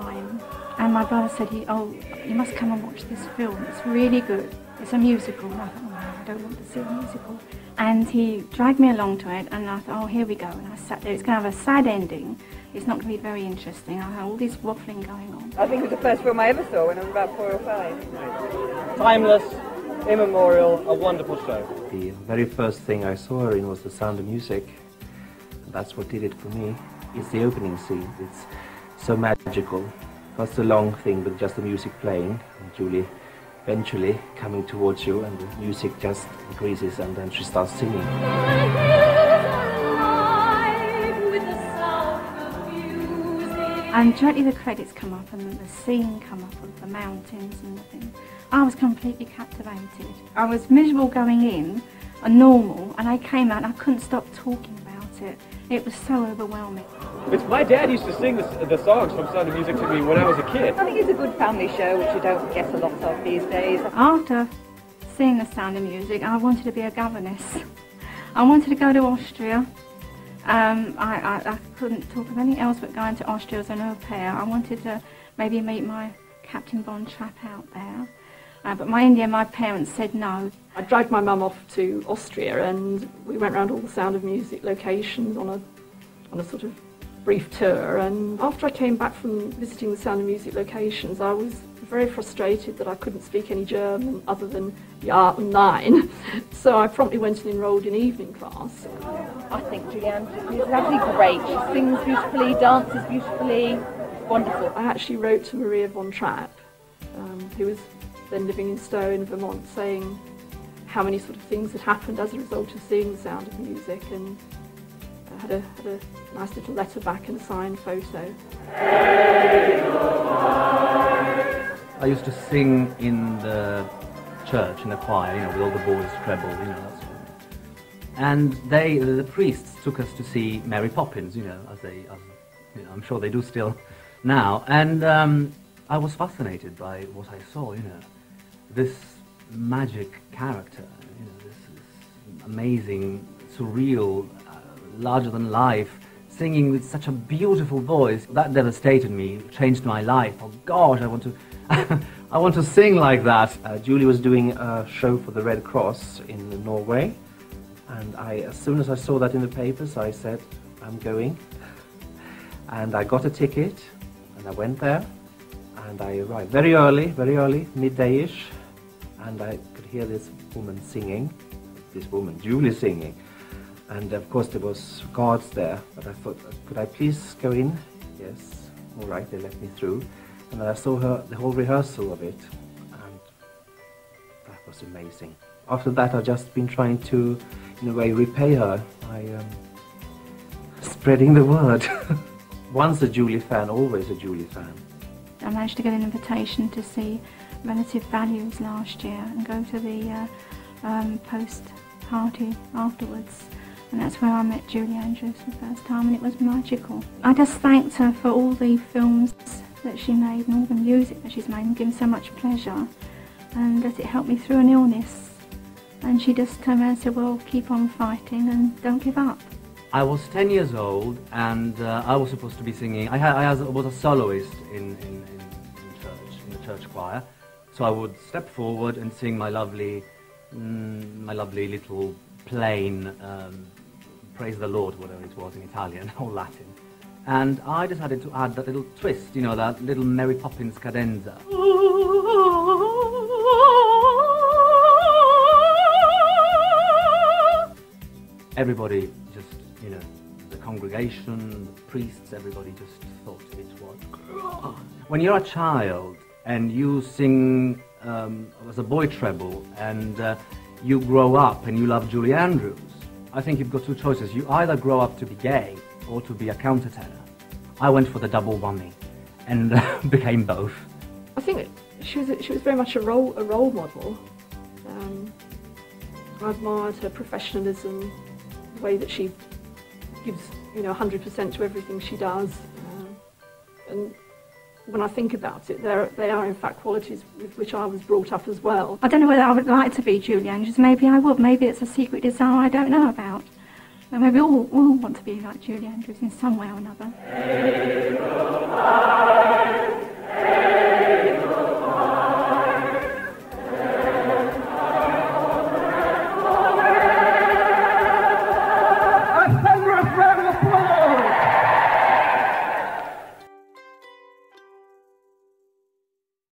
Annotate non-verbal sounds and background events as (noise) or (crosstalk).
time, and my brother said, "Oh, you must come and watch this film. It's really good. It's a musical." And I thought, "Oh, I don't want to see a musical." And he dragged me along to it, and I thought, "Oh, here we go." And I sat there. It's going to have a sad ending. It's not going to be very interesting. I had all this waffling going on. I think it was the first film I ever saw when I was about four or five. Timeless, immemorial, a wonderful show. The very first thing I saw her in was The Sound of Music. That's what did it for me. It's the opening scene. It's so magical. First a long thing with just the music playing, and Julie eventually coming towards you, and the music just increases, and then she starts singing. And directly the credits come up and the scene come up of the mountains and the thing. I was completely captivated. I was miserable going in, a normal, and I came out and I couldn't stop talking about it. It was so overwhelming. It's, my dad used to sing the, the songs from Sound of Music to me when I was a kid. I think it's a good family show, which you don't get a lot of these days. After seeing The Sound of Music, I wanted to be a governess. I wanted to go to Austria. Um, I, I, I couldn't talk of anything else but going to Austria as an au pair. I wanted to maybe meet my Captain Von Trapp out there. Uh, but my India, my parents said no. I dragged my mum off to Austria and we went round all the Sound of Music locations on a, on a sort of brief tour. And after I came back from visiting the Sound of Music locations, I was very frustrated that I couldn't speak any German other than Ja and Nein. So I promptly went and enrolled in evening class. I think Julianne is absolutely great. She sings beautifully, dances beautifully, wonderful. I actually wrote to Maria Von Trapp, um, who was then living in Stowe in Vermont, saying how many sort of things had happened as a result of seeing the sound of music and I had a, had a nice little letter back and a signed photo. I used to sing in the church, in the choir, you know, with all the boys treble, you know. And they, the priests, took us to see Mary Poppins, you know, as they, as, you know, I'm sure they do still (laughs) now. And um, I was fascinated by what I saw, you know, this magic character, you know, this, this amazing, surreal, uh, larger than life, singing with such a beautiful voice. That devastated me, changed my life. Oh gosh, I want to, (laughs) I want to sing like that. Uh, Julie was doing a show for the Red Cross in Norway, and I, as soon as I saw that in the papers, I said, I'm going. (laughs) And I got a ticket, and I went there, and I arrived very early, very early, midday-ish, and I could hear this woman singing, this woman, Julie singing. And of course there was guards there, but I thought, could I please go in? Yes, all right, they let me through. And then I saw her, the whole rehearsal of it, and that was amazing. After that, I've just been trying to, in a way, repay her by um, spreading the word. (laughs) Once a Julie fan, always a Julie fan. I managed to get an invitation to see Relative Values last year and go to the uh, um, post party afterwards. And that's where I met Julie Andrews for the first time, and it was magical. I just thanked her for all the films that she made and all the music that she's made and given so much pleasure, and that it helped me through an illness. And she just turned around and said, Well, keep on fighting and don't give up. I was 10 years old and uh, I was supposed to be singing. I, I was a soloist in, in, in, church, in the church choir. So I would step forward and sing my lovely, mm, my lovely little plain um, Praise the Lord, whatever it was in Italian (laughs) or Latin. And I decided to add that little twist, you know, that little Mary Poppins cadenza. Everybody just, you know, the congregation, the priests, everybody just thought it was. When you're a child and you sing um, as a boy treble and uh, you grow up and you love Julie Andrews, I think you've got two choices. You either grow up to be gay or to be a countertenor. I went for the double whammy and uh, (laughs) became both. I think she was, she was very much a role, a role model. Um, I admired her professionalism, the way that she gives you know 100% to everything she does. Um, and when I think about it, they're, they are in fact qualities with which I was brought up as well. I don't know whether I would like to be Julie Andrews. Maybe I would. Maybe it's a secret desire I don't know about. And maybe all, all want to be like Julie Andrews in some way or another.